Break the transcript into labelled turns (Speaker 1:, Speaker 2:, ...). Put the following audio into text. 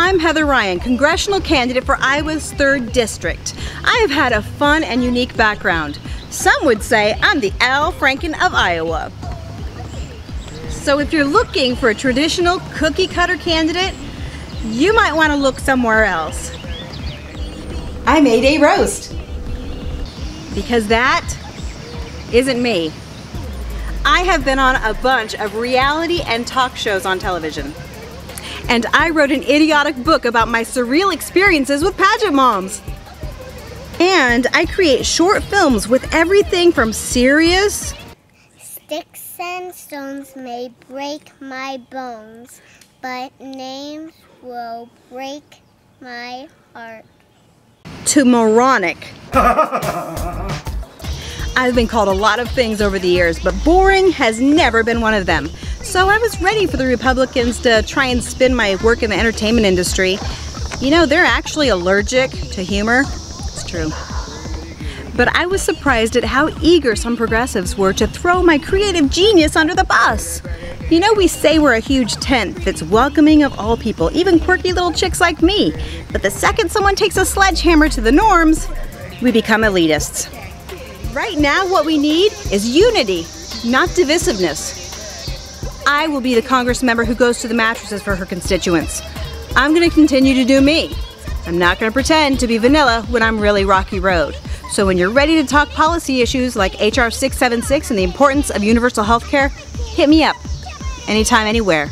Speaker 1: I'm Heather Ryan, congressional candidate for Iowa's 3rd District. I have had a fun and unique background. Some would say I'm the Al Franken of Iowa. So if you're looking for a traditional cookie cutter candidate, you might want to look somewhere else. I made a roast. Because that isn't me. I have been on a bunch of reality and talk shows on television. And I wrote an idiotic book about my surreal experiences with pageant moms. And I create short films with everything from serious
Speaker 2: Sticks and stones may break my bones, but names will break my heart.
Speaker 1: to moronic. I've been called a lot of things over the years, but boring has never been one of them. So I was ready for the Republicans to try and spin my work in the entertainment industry. You know, they're actually allergic to humor. It's true. But I was surprised at how eager some progressives were to throw my creative genius under the bus. You know, we say we're a huge tent that's welcoming of all people, even quirky little chicks like me. But the second someone takes a sledgehammer to the norms, we become elitists. Right now, what we need is unity, not divisiveness. I will be the Congress member who goes to the mattresses for her constituents. I'm going to continue to do me. I'm not going to pretend to be vanilla when I'm really rocky road. So when you're ready to talk policy issues like HR 676 and the importance of universal health care, hit me up anytime, anywhere.